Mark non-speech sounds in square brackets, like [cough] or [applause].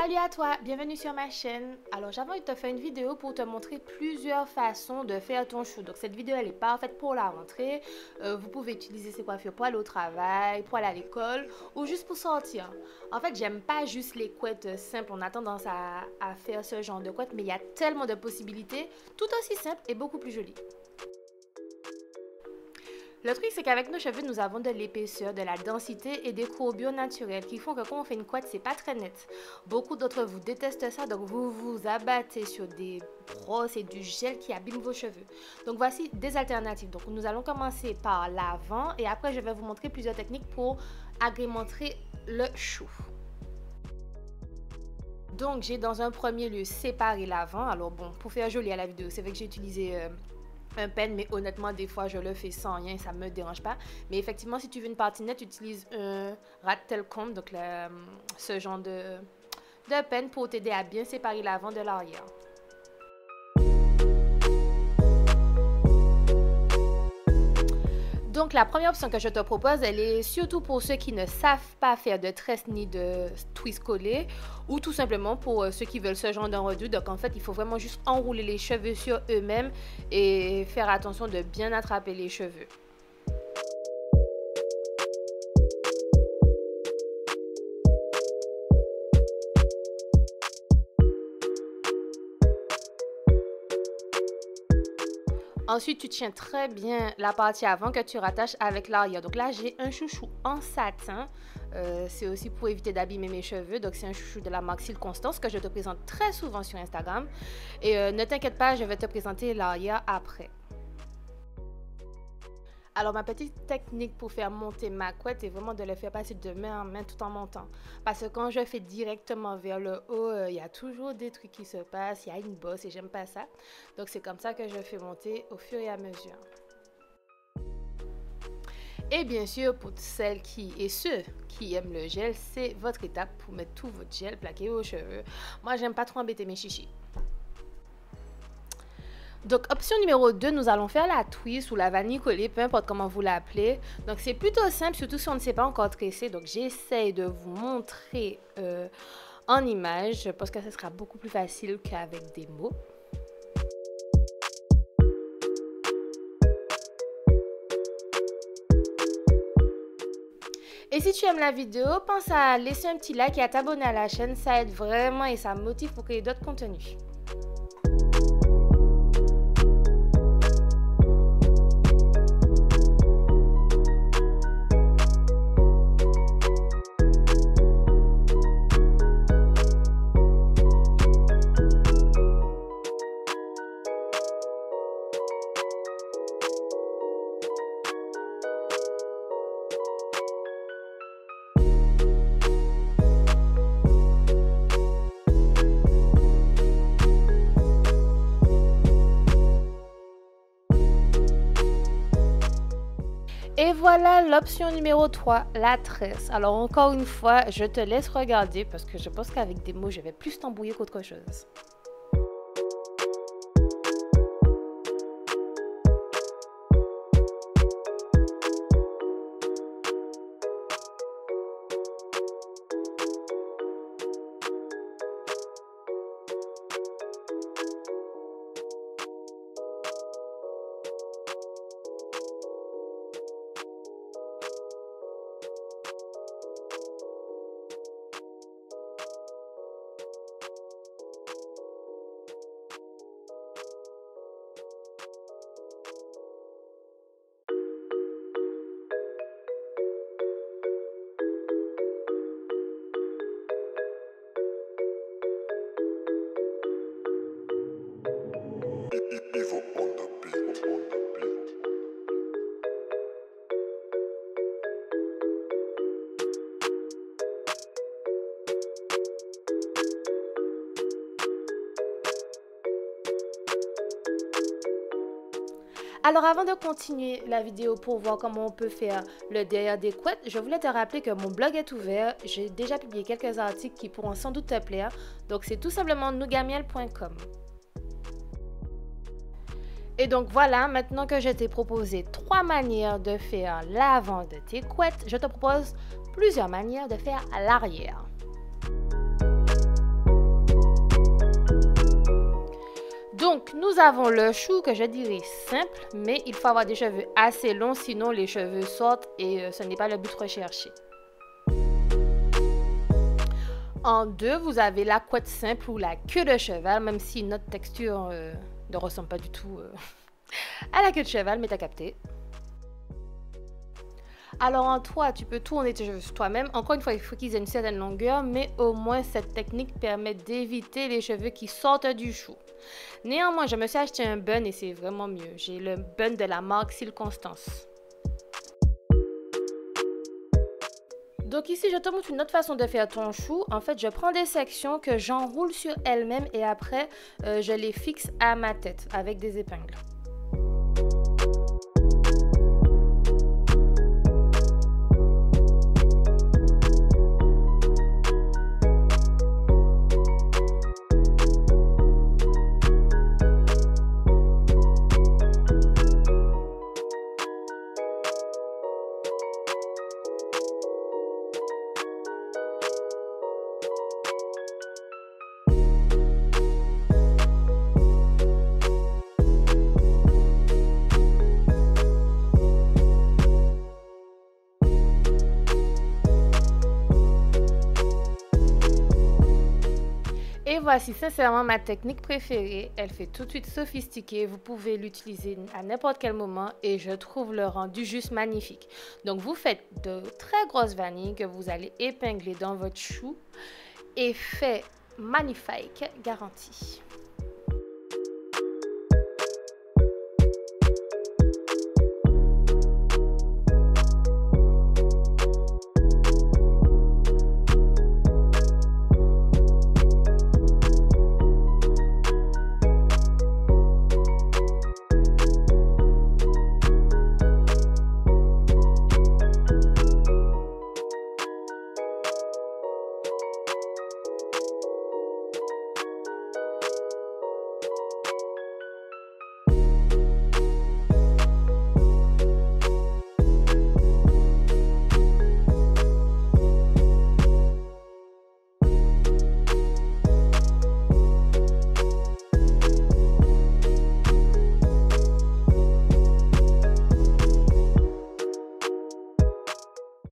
Salut à toi, bienvenue sur ma chaîne. Alors j'avais envie de te faire une vidéo pour te montrer plusieurs façons de faire ton chou. Donc cette vidéo elle est parfaite pour la rentrée. Euh, vous pouvez utiliser ces coiffures pour au travail, pour à l'école ou juste pour sortir. En fait j'aime pas juste les couettes simples, on a tendance à, à faire ce genre de couettes mais il y a tellement de possibilités tout aussi simples et beaucoup plus jolies. Le truc, c'est qu'avec nos cheveux, nous avons de l'épaisseur, de la densité et des courbures naturelles qui font que quand on fait une couette, c'est pas très net. Beaucoup d'entre vous détestent ça, donc vous vous abattez sur des brosses et du gel qui abîment vos cheveux. Donc voici des alternatives. Donc nous allons commencer par l'avant et après je vais vous montrer plusieurs techniques pour agrémenter le chou. Donc j'ai dans un premier lieu séparé l'avant. Alors bon, pour faire joli à la vidéo, c'est vrai que j'ai utilisé... Euh, un pen, mais honnêtement, des fois, je le fais sans rien, ça me dérange pas. Mais effectivement, si tu veux une partie nette, utilise un Rattelcomb, donc ce genre de, de pen pour t'aider à bien séparer l'avant de l'arrière. Donc, la première option que je te propose, elle est surtout pour ceux qui ne savent pas faire de tresse ni de twist collé ou tout simplement pour euh, ceux qui veulent ce genre d'enrodu. Donc, en fait, il faut vraiment juste enrouler les cheveux sur eux-mêmes et faire attention de bien attraper les cheveux. Ensuite, tu tiens très bien la partie avant que tu rattaches avec l'arrière. Donc là, j'ai un chouchou en satin. Euh, c'est aussi pour éviter d'abîmer mes cheveux. Donc c'est un chouchou de la marque Constance que je te présente très souvent sur Instagram. Et euh, ne t'inquiète pas, je vais te présenter l'arrière après. Alors, ma petite technique pour faire monter ma couette est vraiment de le faire passer de main en main tout en montant. Parce que quand je fais directement vers le haut, euh, il y a toujours des trucs qui se passent, il y a une bosse et j'aime pas ça. Donc, c'est comme ça que je fais monter au fur et à mesure. Et bien sûr, pour celles qui et ceux qui aiment le gel, c'est votre étape pour mettre tout votre gel plaqué aux cheveux. Moi, j'aime pas trop embêter mes chichis. Donc, option numéro 2, nous allons faire la twist ou la vanille collée, peu importe comment vous l'appelez. Donc, c'est plutôt simple, surtout si on ne sait pas encore tresser. Donc, j'essaie de vous montrer euh, en image parce que ce sera beaucoup plus facile qu'avec des mots. Et si tu aimes la vidéo, pense à laisser un petit like et à t'abonner à la chaîne. Ça aide vraiment et ça motive pour créer d'autres contenus. Et voilà l'option numéro 3, la tresse. Alors encore une fois, je te laisse regarder parce que je pense qu'avec des mots, je vais plus t'embrouiller qu'autre chose. Alors avant de continuer la vidéo pour voir comment on peut faire le derrière des couettes, je voulais te rappeler que mon blog est ouvert. J'ai déjà publié quelques articles qui pourront sans doute te plaire. Donc c'est tout simplement nougamiel.com. Et donc voilà, maintenant que je t'ai proposé trois manières de faire l'avant de tes couettes, je te propose plusieurs manières de faire l'arrière. Donc, nous avons le chou que je dirais simple, mais il faut avoir des cheveux assez longs, sinon les cheveux sortent et euh, ce n'est pas le but recherché. En deux, vous avez la couette simple ou la queue de cheval, même si notre texture euh, ne ressemble pas du tout euh, [laughs] à la queue de cheval, mais t'as capté. Alors en toi, tu peux tourner tes cheveux toi-même. Encore une fois, il faut qu'ils aient une certaine longueur, mais au moins cette technique permet d'éviter les cheveux qui sortent du chou. Néanmoins, je me suis acheté un bun et c'est vraiment mieux. J'ai le bun de la marque Constance. Donc ici, je te montre une autre façon de faire ton chou. En fait, je prends des sections que j'enroule sur elles-mêmes et après, euh, je les fixe à ma tête avec des épingles. Voici sincèrement ma technique préférée. Elle fait tout de suite sophistiquée. Vous pouvez l'utiliser à n'importe quel moment et je trouve le rendu juste magnifique. Donc vous faites de très grosses vanilles que vous allez épingler dans votre chou. et fait magnifique garantie.